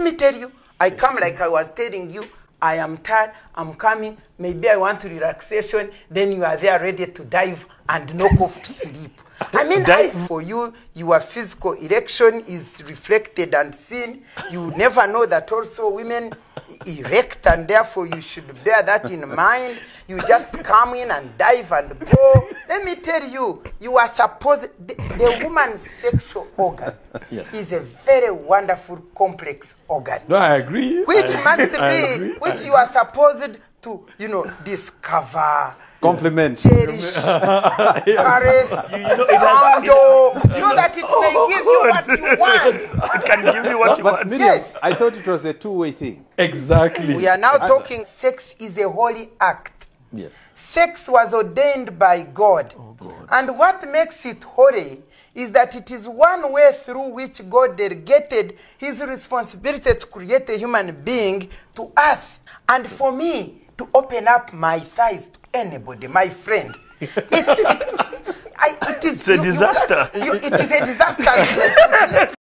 Let me tell you, I come like I was telling you, I am tired, I'm coming, maybe I want relaxation, then you are there ready to dive and knock off to sleep. I mean, I, for you, your physical erection is reflected and seen. You never know that also women erect, and therefore you should bear that in mind. You just come in and dive and go. Let me tell you, you are supposed, the, the woman's sexual organ Yes. is a very wonderful, complex organ No, I agree. which I- must I be agree. which you are supposed to you know discover Compliment. cherish caress You know, has- so that it may give you what you want It can give you what you But want. Miriam, Yes. I thought it was a two-way thing. Exactly. we are now uh, talking sex is a holy act Yes. sex was ordained by God. Oh God. And what makes it holy is that it is one way through which God delegated his responsibility to create a human being to us. And for me to open up my thighs to anybody, my friend. It, it, I, it is It's a disaster. You, you, it is a disaster.